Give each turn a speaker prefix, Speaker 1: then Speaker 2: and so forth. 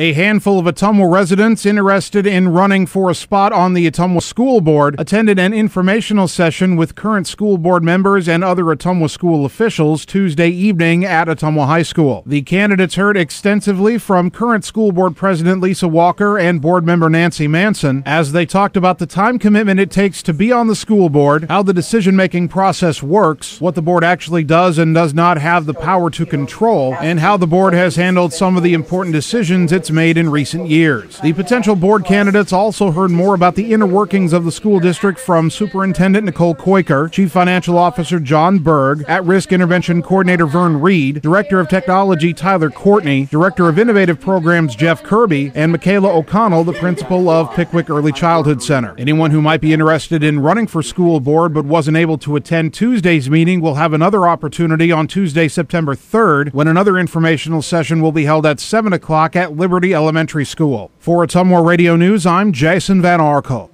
Speaker 1: A handful of Ottumwa residents interested in running for a spot on the Ottumwa School Board attended an informational session with current school board members and other Ottumwa school officials Tuesday evening at Ottumwa High School. The candidates heard extensively from current school board president Lisa Walker and board member Nancy Manson as they talked about the time commitment it takes to be on the school board, how the decision making process works, what the board actually does and does not have the power to control, and how the board has handled some of the important decisions it's made in recent years. The potential board candidates also heard more about the inner workings of the school district from Superintendent Nicole Kooiker, Chief Financial Officer John Berg, At Risk Intervention Coordinator Vern Reed, Director of Technology Tyler Courtney, Director of Innovative Programs Jeff Kirby, and Michaela O'Connell, the principal of Pickwick Early Childhood Center. Anyone who might be interested in running for school board but wasn't able to attend Tuesday's meeting will have another opportunity on Tuesday, September 3rd, when another informational session will be held at 7 o'clock at Liberty Elementary School. For Ottumwa Radio News, I'm Jason Van Arkel.